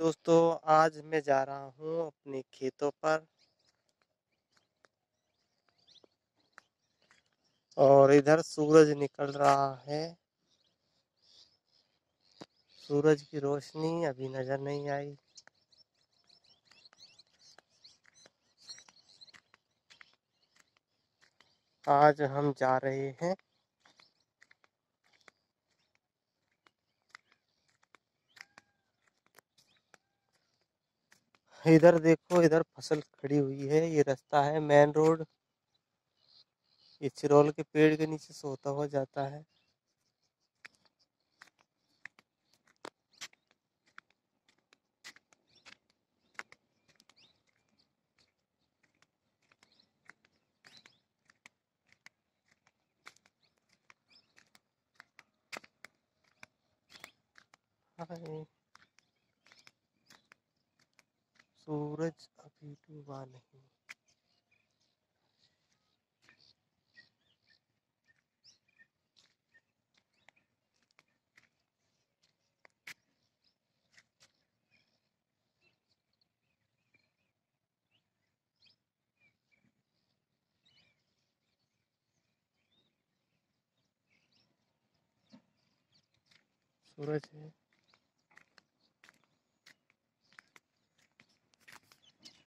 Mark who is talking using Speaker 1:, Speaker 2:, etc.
Speaker 1: दोस्तों, आज मैं जा रहा हूँ अपने खेतों पर। और इधर सूरज निकल रहा है। सूरज की रोशनी अभी नज़र नहीं आई। आज हम जा रहे हैं इधर देखो, इधर फ़सल खड़ी हुई है, ये रास्ता है मेन रोड ये चिरोल के पेड़ के नीचे से होता हुआ जाता है। हाय सूरज अभी डूबा नहीं। सूरज है।